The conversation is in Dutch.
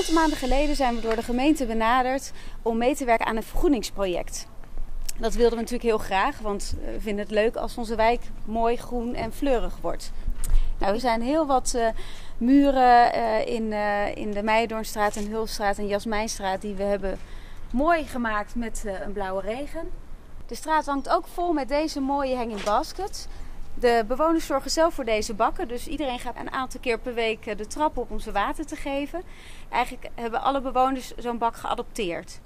aantal maanden geleden zijn we door de gemeente benaderd om mee te werken aan een vergroeningsproject. Dat wilden we natuurlijk heel graag, want we vinden het leuk als onze wijk mooi, groen en fleurig wordt. Nou, er zijn heel wat uh, muren uh, in, in de Meijerdoornstraat en Hulstraat en Jasmijnstraat die we hebben mooi gemaakt met een blauwe regen. De straat hangt ook vol met deze mooie hanging baskets. De bewoners zorgen zelf voor deze bakken, dus iedereen gaat een aantal keer per week de trap op om ze water te geven. Eigenlijk hebben alle bewoners zo'n bak geadopteerd.